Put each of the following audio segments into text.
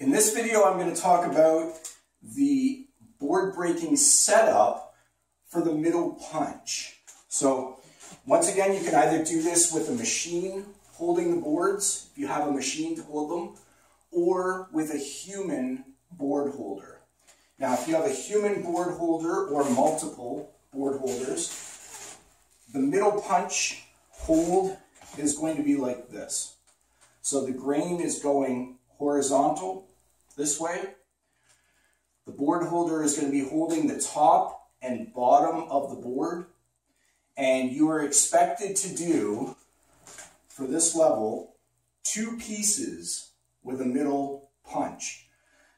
In this video, I'm going to talk about the board breaking setup for the middle punch. So once again, you can either do this with a machine holding the boards, if you have a machine to hold them, or with a human board holder. Now, if you have a human board holder or multiple board holders, the middle punch hold is going to be like this. So the grain is going horizontal this way. The board holder is going to be holding the top and bottom of the board. And you are expected to do, for this level, two pieces with a middle punch.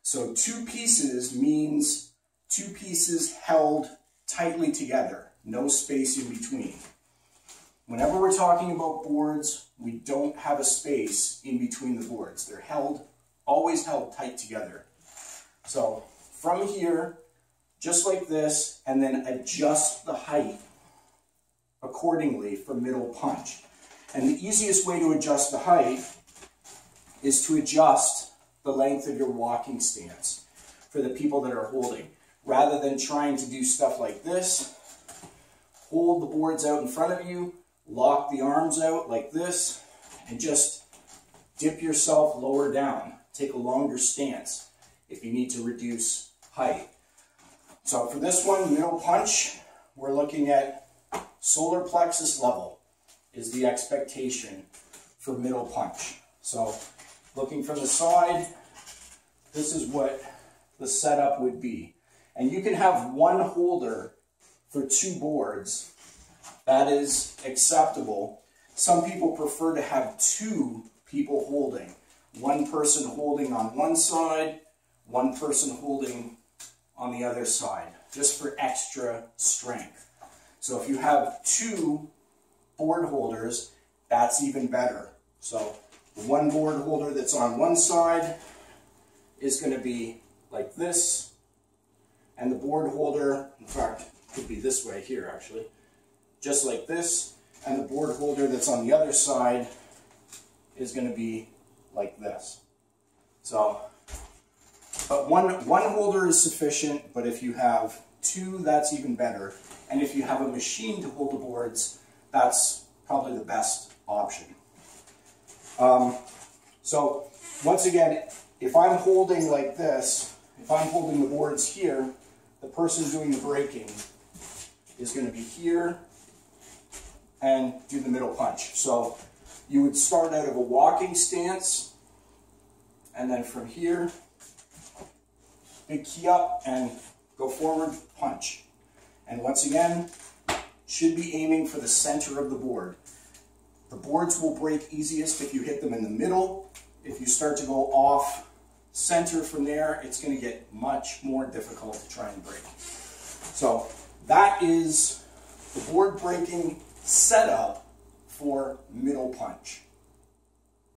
So two pieces means two pieces held tightly together, no space in between. Whenever we're talking about boards, we don't have a space in between the boards. They're held, always held tight together. So from here, just like this, and then adjust the height accordingly for middle punch. And the easiest way to adjust the height is to adjust the length of your walking stance for the people that are holding. Rather than trying to do stuff like this, hold the boards out in front of you, lock the arms out like this, and just dip yourself lower down. Take a longer stance if you need to reduce height. So for this one, middle punch, we're looking at solar plexus level is the expectation for middle punch. So looking from the side, this is what the setup would be. And you can have one holder for two boards that is acceptable. Some people prefer to have two people holding. One person holding on one side, one person holding on the other side, just for extra strength. So if you have two board holders, that's even better. So the one board holder that's on one side is going to be like this, and the board holder, in fact, could be this way here actually, just like this, and the board holder that's on the other side is going to be like this. So, but one, one holder is sufficient, but if you have two, that's even better. And if you have a machine to hold the boards, that's probably the best option. Um, so, once again, if I'm holding like this, if I'm holding the boards here, the person doing the breaking is going to be here and do the middle punch. So you would start out of a walking stance, and then from here, big kihap and go forward, punch. And once again, should be aiming for the center of the board. The boards will break easiest if you hit them in the middle. If you start to go off center from there, it's going to get much more difficult to try and break. So that is the board breaking setup for middle punch.